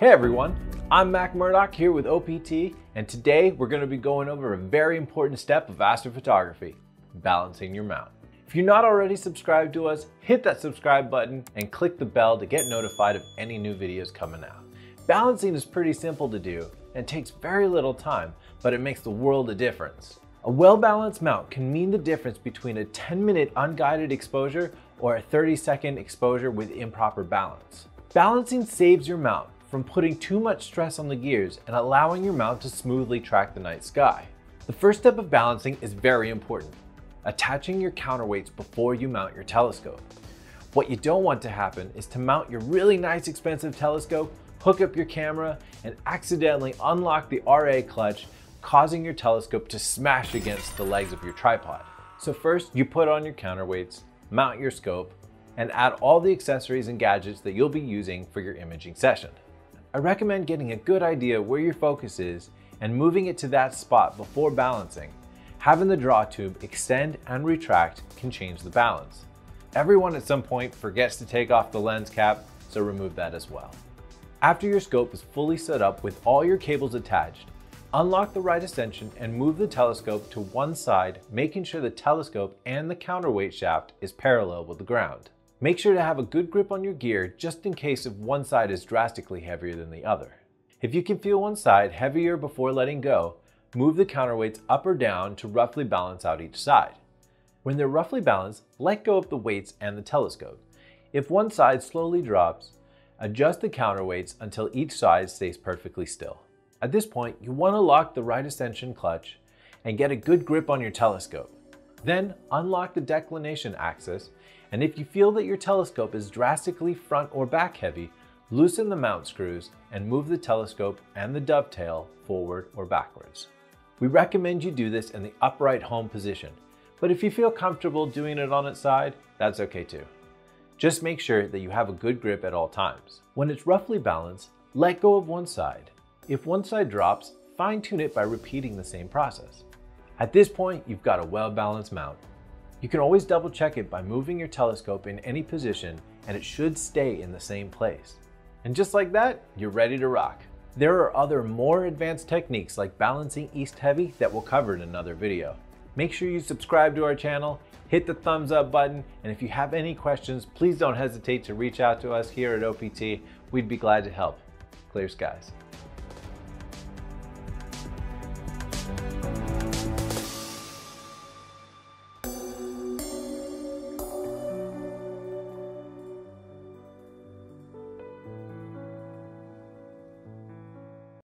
Hey everyone, I'm Mac Murdoch here with OPT, and today we're going to be going over a very important step of astrophotography, balancing your mount. If you're not already subscribed to us, hit that subscribe button and click the bell to get notified of any new videos coming out. Balancing is pretty simple to do and takes very little time, but it makes the world a difference. A well-balanced mount can mean the difference between a 10-minute unguided exposure or a 30-second exposure with improper balance. Balancing saves your mount from putting too much stress on the gears and allowing your mount to smoothly track the night sky. The first step of balancing is very important, attaching your counterweights before you mount your telescope. What you don't want to happen is to mount your really nice expensive telescope, hook up your camera, and accidentally unlock the RA clutch, causing your telescope to smash against the legs of your tripod. So first, you put on your counterweights, mount your scope, and add all the accessories and gadgets that you'll be using for your imaging session. I recommend getting a good idea where your focus is and moving it to that spot before balancing. Having the draw tube extend and retract can change the balance. Everyone at some point forgets to take off the lens cap, so remove that as well. After your scope is fully set up with all your cables attached, unlock the right ascension and move the telescope to one side, making sure the telescope and the counterweight shaft is parallel with the ground. Make sure to have a good grip on your gear just in case if one side is drastically heavier than the other. If you can feel one side heavier before letting go, move the counterweights up or down to roughly balance out each side. When they're roughly balanced, let go of the weights and the telescope. If one side slowly drops, adjust the counterweights until each side stays perfectly still. At this point, you want to lock the right ascension clutch and get a good grip on your telescope. Then unlock the declination axis and if you feel that your telescope is drastically front or back heavy, loosen the mount screws and move the telescope and the dovetail forward or backwards. We recommend you do this in the upright home position, but if you feel comfortable doing it on its side, that's okay too. Just make sure that you have a good grip at all times. When it's roughly balanced, let go of one side. If one side drops, fine tune it by repeating the same process. At this point, you've got a well-balanced mount you can always double check it by moving your telescope in any position and it should stay in the same place. And just like that, you're ready to rock. There are other more advanced techniques like balancing east heavy that we'll cover in another video. Make sure you subscribe to our channel, hit the thumbs up button, and if you have any questions, please don't hesitate to reach out to us here at OPT. We'd be glad to help. Clear skies.